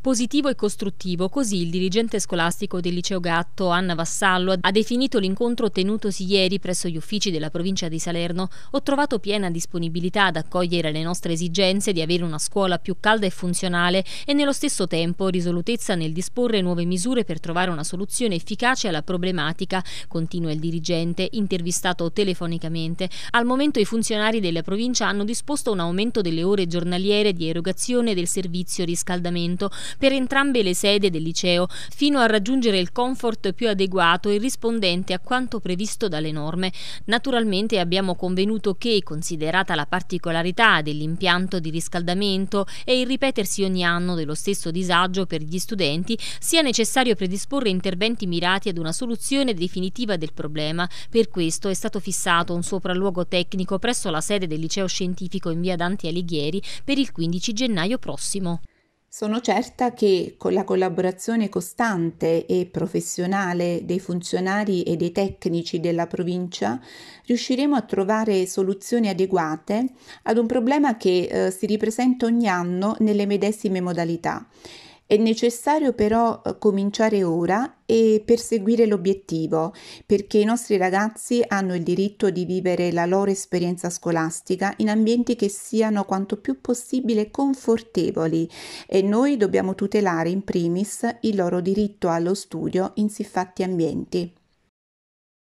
Positivo e costruttivo, così il dirigente scolastico del liceo Gatto, Anna Vassallo, ha definito l'incontro tenutosi ieri presso gli uffici della provincia di Salerno. Ho trovato piena disponibilità ad accogliere le nostre esigenze di avere una scuola più calda e funzionale e nello stesso tempo risolutezza nel disporre nuove misure per trovare una soluzione efficace alla problematica, continua il dirigente, intervistato telefonicamente. Al momento i funzionari della provincia hanno disposto un aumento delle ore giornaliere di erogazione del servizio riscaldamento per entrambe le sedi del liceo, fino a raggiungere il comfort più adeguato e rispondente a quanto previsto dalle norme. Naturalmente abbiamo convenuto che, considerata la particolarità dell'impianto di riscaldamento e il ripetersi ogni anno dello stesso disagio per gli studenti, sia necessario predisporre interventi mirati ad una soluzione definitiva del problema. Per questo è stato fissato un sopralluogo tecnico presso la sede del liceo scientifico in via Dante Alighieri per il 15 gennaio prossimo. Sono certa che con la collaborazione costante e professionale dei funzionari e dei tecnici della provincia riusciremo a trovare soluzioni adeguate ad un problema che eh, si ripresenta ogni anno nelle medesime modalità è necessario però eh, cominciare ora e perseguire l'obiettivo, perché i nostri ragazzi hanno il diritto di vivere la loro esperienza scolastica in ambienti che siano quanto più possibile confortevoli e noi dobbiamo tutelare in primis il loro diritto allo studio in siffatti ambienti.